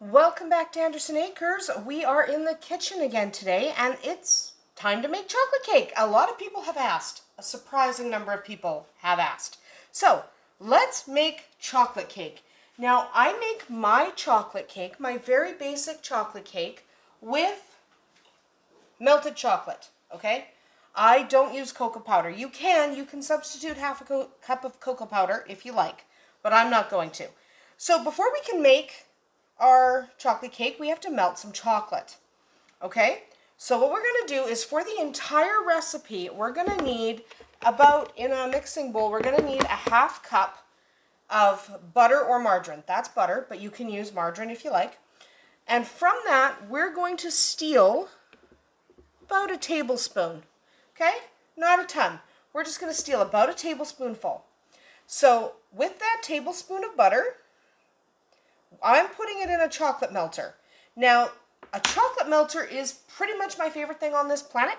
Welcome back to Andersen Acres. We are in the kitchen again today and it's time to make chocolate cake. A lot of people have asked. A surprising number of people have asked. So let's make chocolate cake. Now I make my chocolate cake, my very basic chocolate cake with melted chocolate, okay? I don't use cocoa powder. You can, you can substitute half a cup of cocoa powder if you like, but I'm not going to. So before we can make our chocolate cake, we have to melt some chocolate. Okay? So what we're going to do is for the entire recipe, we're going to need about, in a mixing bowl, we're going to need a half cup of butter or margarine. That's butter, but you can use margarine if you like. And from that, we're going to steal about a tablespoon. Okay? Not a ton. We're just going to steal about a tablespoonful. So with that tablespoon of butter, I'm putting it in a chocolate melter. Now, a chocolate melter is pretty much my favorite thing on this planet.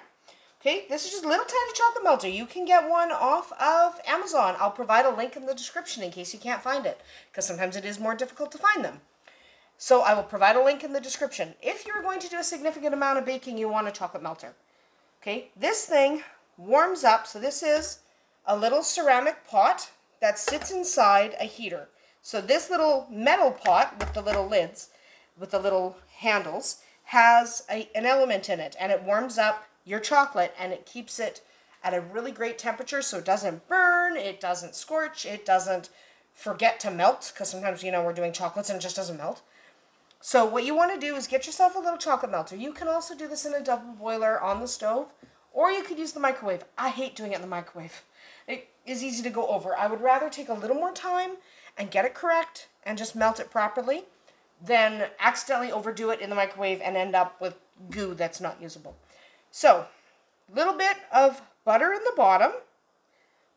Okay, this is just a little tiny chocolate melter. You can get one off of Amazon. I'll provide a link in the description in case you can't find it, because sometimes it is more difficult to find them. So I will provide a link in the description. If you're going to do a significant amount of baking, you want a chocolate melter. Okay, this thing warms up. So this is a little ceramic pot that sits inside a heater. So this little metal pot with the little lids, with the little handles, has a, an element in it and it warms up your chocolate and it keeps it at a really great temperature so it doesn't burn, it doesn't scorch, it doesn't forget to melt because sometimes, you know, we're doing chocolates and it just doesn't melt. So what you want to do is get yourself a little chocolate melter. You can also do this in a double boiler on the stove or you could use the microwave. I hate doing it in the microwave. It is easy to go over. I would rather take a little more time and get it correct and just melt it properly than accidentally overdo it in the microwave and end up with goo that's not usable. So, a little bit of butter in the bottom,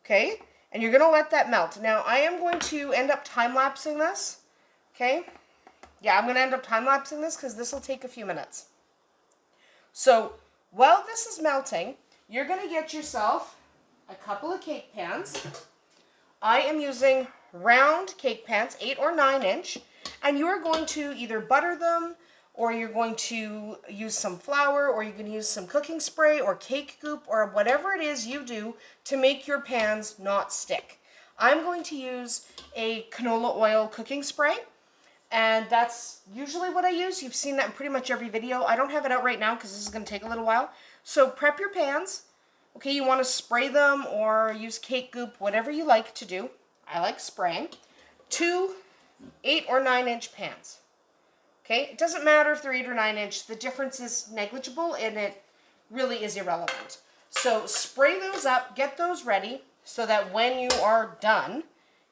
okay, and you're going to let that melt. Now, I am going to end up time-lapsing this, okay? Yeah, I'm going to end up time-lapsing this because this will take a few minutes. So, while this is melting, you're going to get yourself a couple of cake pans. I am using round cake pans, 8 or 9 inch, and you are going to either butter them or you're going to use some flour or you can use some cooking spray or cake goop or whatever it is you do to make your pans not stick. I'm going to use a canola oil cooking spray and that's usually what I use. You've seen that in pretty much every video. I don't have it out right now because this is going to take a little while. So prep your pans. Okay, you want to spray them or use cake goop, whatever you like to do. I like spraying. Two eight or nine inch pans. Okay, it doesn't matter if they're eight or nine inch. The difference is negligible and it really is irrelevant. So spray those up, get those ready so that when you are done,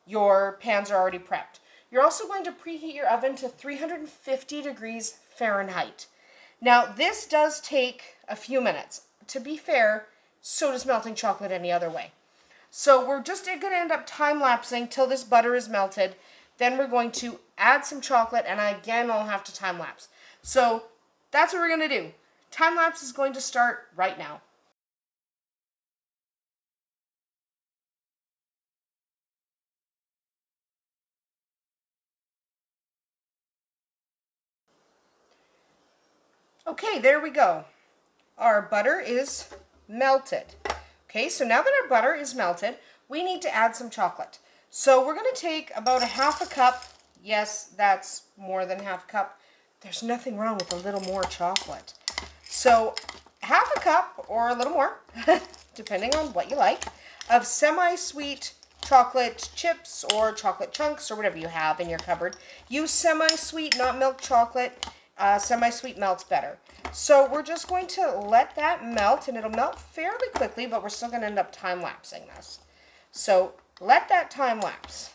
your pans are already prepped. You're also going to preheat your oven to 350 degrees Fahrenheit. Now, this does take a few minutes. To be fair, so does melting chocolate any other way. So we're just going to end up time-lapsing till this butter is melted. Then we're going to add some chocolate, and I again, I'll have to time-lapse. So that's what we're going to do. Time-lapse is going to start right now. Okay, there we go. Our butter is melted. Okay, so now that our butter is melted, we need to add some chocolate. So we're going to take about a half a cup. Yes, that's more than half a cup. There's nothing wrong with a little more chocolate. So half a cup or a little more, depending on what you like, of semi-sweet chocolate chips or chocolate chunks or whatever you have in your cupboard. Use semi-sweet, not milk chocolate. Uh, semi-sweet melts better. So we're just going to let that melt, and it'll melt fairly quickly, but we're still going to end up time-lapsing this. So let that time lapse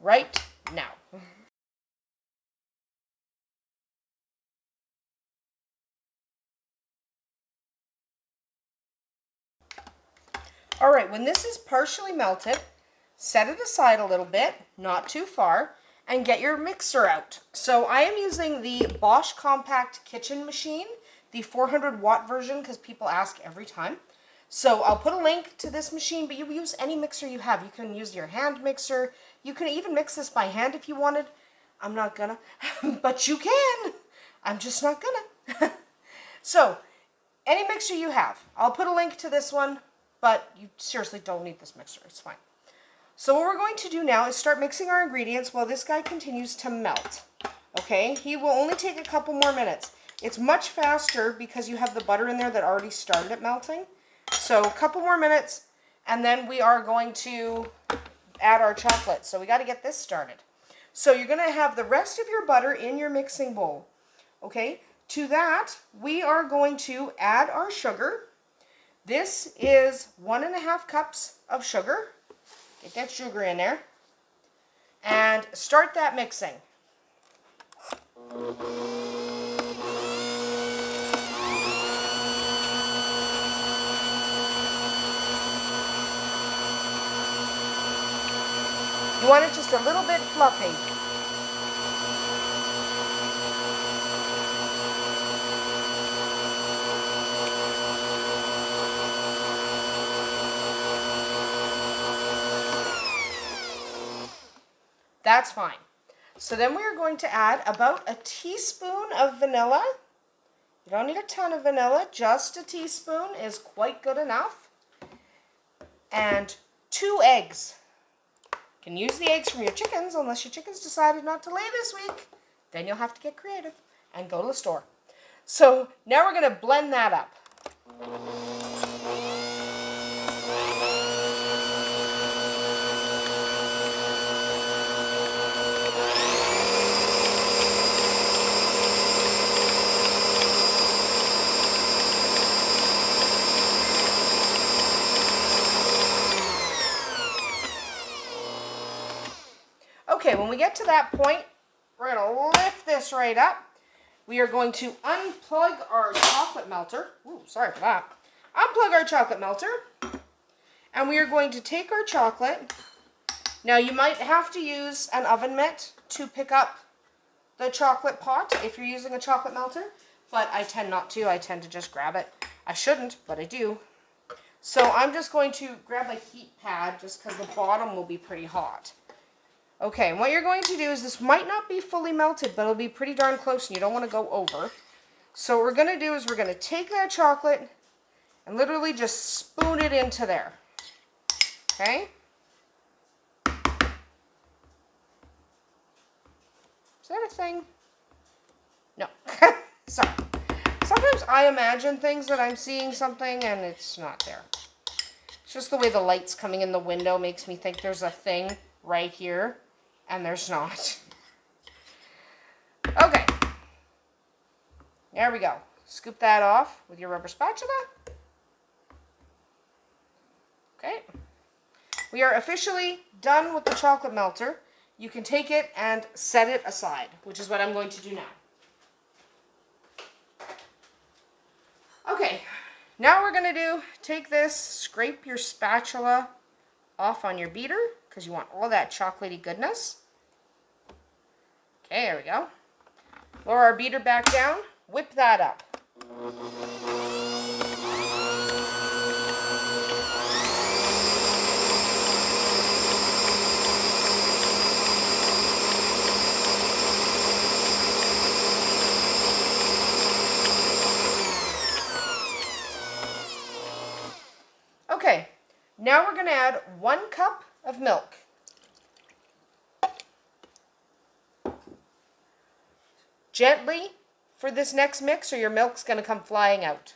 right now. All right, when this is partially melted, set it aside a little bit, not too far, and get your mixer out. So I am using the Bosch Compact Kitchen Machine, the 400 watt version, because people ask every time. So I'll put a link to this machine, but you use any mixer you have. You can use your hand mixer. You can even mix this by hand if you wanted. I'm not gonna, but you can. I'm just not gonna. so, any mixer you have, I'll put a link to this one, but you seriously don't need this mixer. It's fine. So what we're going to do now is start mixing our ingredients while this guy continues to melt. Okay, he will only take a couple more minutes. It's much faster because you have the butter in there that already started at melting. So a couple more minutes, and then we are going to add our chocolate. So we got to get this started. So you're going to have the rest of your butter in your mixing bowl. Okay, to that, we are going to add our sugar. This is one and a half cups of sugar. Get that sugar in there. And start that mixing. You want it just a little bit fluffy. That's fine. So then we are going to add about a teaspoon of vanilla. You don't need a ton of vanilla, just a teaspoon is quite good enough. And two eggs. You can use the eggs from your chickens unless your chickens decided not to lay this week. Then you'll have to get creative and go to the store. So now we're going to blend that up. Get to that point, we're going to lift this right up. We are going to unplug our chocolate melter. Ooh, sorry for that. Unplug our chocolate melter. And we are going to take our chocolate. Now, you might have to use an oven mitt to pick up the chocolate pot if you're using a chocolate melter. But I tend not to. I tend to just grab it. I shouldn't, but I do. So I'm just going to grab a heat pad just because the bottom will be pretty hot. Okay, and what you're going to do is this might not be fully melted, but it'll be pretty darn close and you don't want to go over. So what we're going to do is we're going to take that chocolate and literally just spoon it into there. Okay? Is that a thing? No. Sorry. Sometimes I imagine things that I'm seeing something and it's not there. It's just the way the light's coming in the window makes me think there's a thing right here and there's not. Okay. There we go. Scoop that off with your rubber spatula. Okay. We are officially done with the chocolate melter. You can take it and set it aside, which is what I'm going to do now. Okay, now we're going to do, take this, scrape your spatula off on your beater because you want all that chocolatey goodness. Okay, there we go. Lower our beater back down, whip that up. Okay, now we're going to add one cup of milk. Gently for this next mix or your milk's going to come flying out.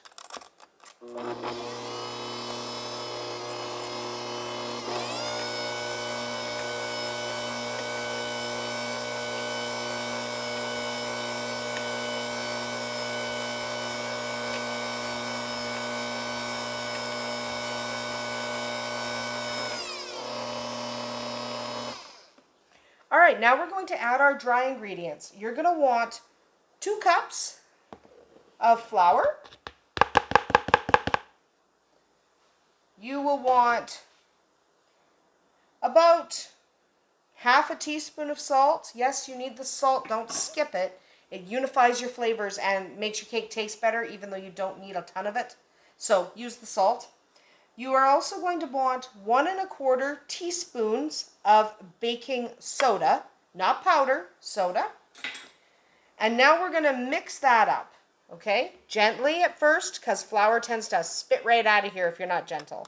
Right, now we're going to add our dry ingredients. You're going to want two cups of flour. You will want about half a teaspoon of salt. Yes, you need the salt. Don't skip it. It unifies your flavors and makes your cake taste better even though you don't need a ton of it. So use the salt. You are also going to want one and a quarter teaspoons of baking soda. not powder, soda. And now we're going to mix that up, okay? Gently at first, because flour tends to spit right out of here if you're not gentle.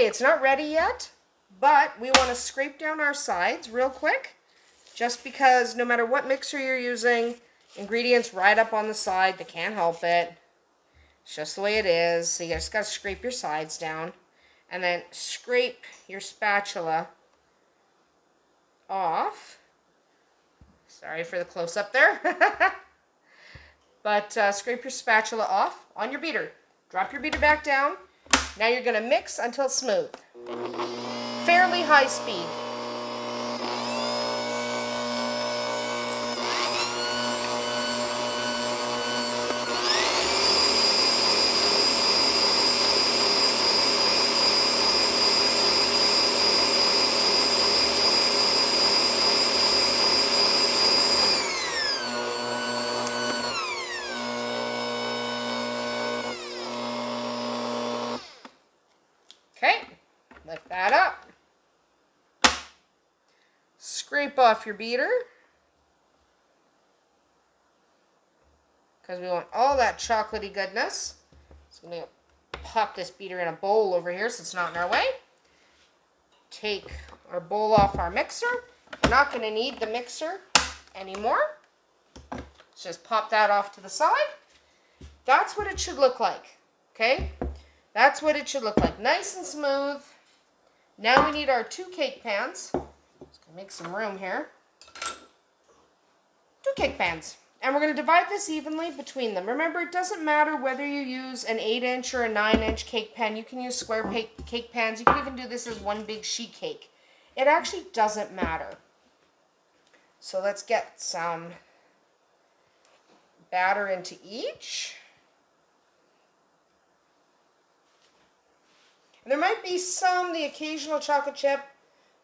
Okay, it's not ready yet, but we want to scrape down our sides real quick, just because no matter what mixer you're using, ingredients right up on the side, they can't help it. It's just the way it is. So you just got to scrape your sides down, and then scrape your spatula off. Sorry for the close-up there. but uh, scrape your spatula off on your beater. Drop your beater back down now you're going to mix until smooth. Fairly high speed. Okay, lift that up. Scrape off your beater. Because we want all that chocolatey goodness. So I'm going to pop this beater in a bowl over here so it's not in our way. Take our bowl off our mixer. We're not going to need the mixer anymore. Let's just pop that off to the side. That's what it should look like. Okay? That's what it should look like. Nice and smooth. Now we need our two cake pans. Make some room here. Two cake pans. And we're going to divide this evenly between them. Remember, it doesn't matter whether you use an 8-inch or a 9-inch cake pan. You can use square cake pans. You can even do this as one big sheet cake. It actually doesn't matter. So let's get some batter into each. There might be some, the occasional chocolate chip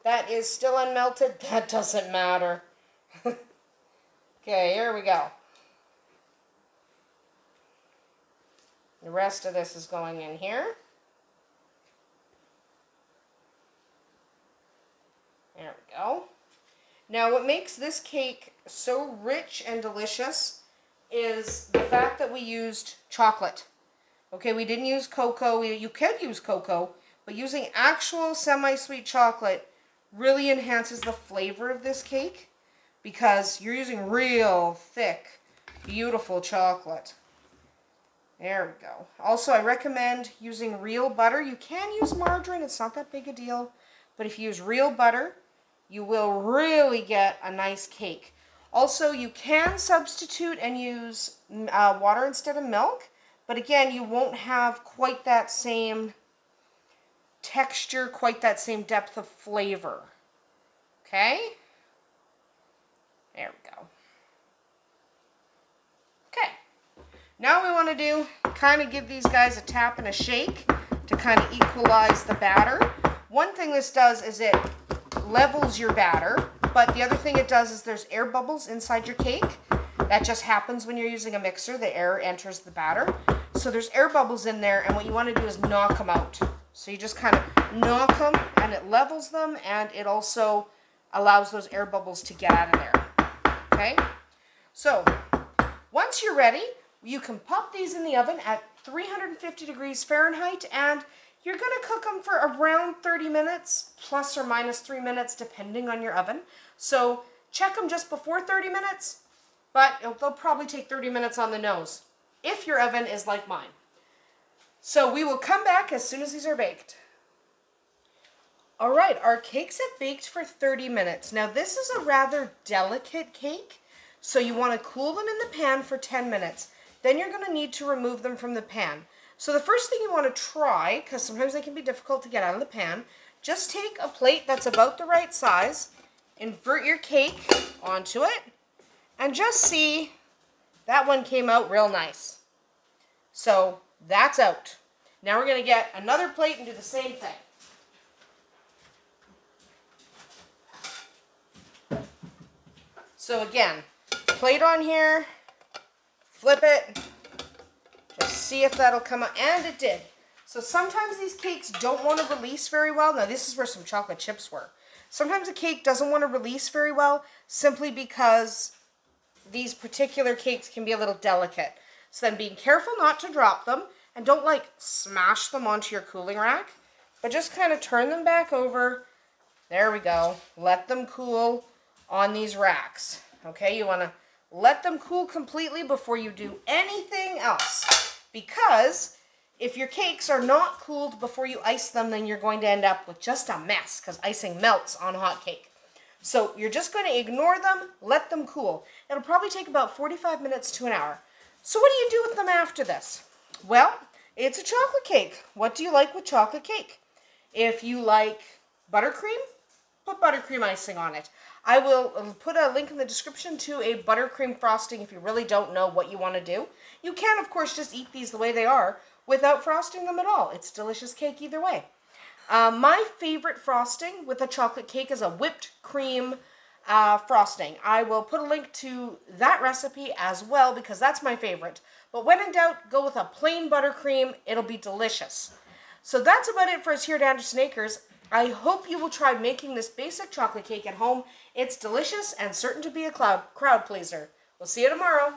that is still unmelted. That doesn't matter. okay, here we go. The rest of this is going in here. There we go. Now what makes this cake so rich and delicious is the fact that we used chocolate. Okay, we didn't use cocoa. You could use cocoa, but using actual semi-sweet chocolate really enhances the flavor of this cake because you're using real thick, beautiful chocolate. There we go. Also, I recommend using real butter. You can use margarine. It's not that big a deal. But if you use real butter, you will really get a nice cake. Also, you can substitute and use uh, water instead of milk. But again, you won't have quite that same texture, quite that same depth of flavor. Okay? There we go. Okay. Now we want to do, kind of give these guys a tap and a shake to kind of equalize the batter. One thing this does is it levels your batter, but the other thing it does is there's air bubbles inside your cake. That just happens when you're using a mixer. The air enters the batter. So there's air bubbles in there, and what you want to do is knock them out. So you just kind of knock them, and it levels them, and it also allows those air bubbles to get out of there. Okay? So once you're ready, you can pop these in the oven at 350 degrees Fahrenheit, and you're going to cook them for around 30 minutes, plus or minus 3 minutes, depending on your oven. So check them just before 30 minutes, but they'll probably take 30 minutes on the nose if your oven is like mine. So we will come back as soon as these are baked. All right, our cakes have baked for 30 minutes. Now this is a rather delicate cake, so you want to cool them in the pan for 10 minutes. Then you're going to need to remove them from the pan. So the first thing you want to try, because sometimes they can be difficult to get out of the pan, just take a plate that's about the right size invert your cake onto it and just see that one came out real nice. So that's out. Now we're going to get another plate and do the same thing. So again, plate on here, flip it, just see if that'll come out, and it did. So sometimes these cakes don't want to release very well. Now this is where some chocolate chips were. Sometimes a cake doesn't want to release very well simply because these particular cakes can be a little delicate. So then being careful not to drop them and don't like smash them onto your cooling rack, but just kind of turn them back over. There we go. Let them cool on these racks. Okay, you want to let them cool completely before you do anything else because if your cakes are not cooled before you ice them, then you're going to end up with just a mess because icing melts on a hot cake. So you're just going to ignore them, let them cool. It'll probably take about 45 minutes to an hour. So what do you do with them after this? Well, it's a chocolate cake. What do you like with chocolate cake? If you like buttercream, put buttercream icing on it. I will uh, put a link in the description to a buttercream frosting if you really don't know what you want to do. You can, of course, just eat these the way they are without frosting them at all. It's delicious cake either way. Uh, my favorite frosting with a chocolate cake is a whipped cream uh, frosting. I will put a link to that recipe as well because that's my favorite. But when in doubt, go with a plain buttercream. It'll be delicious. So that's about it for us here at Andersen Acres. I hope you will try making this basic chocolate cake at home. It's delicious and certain to be a cloud, crowd pleaser. We'll see you tomorrow.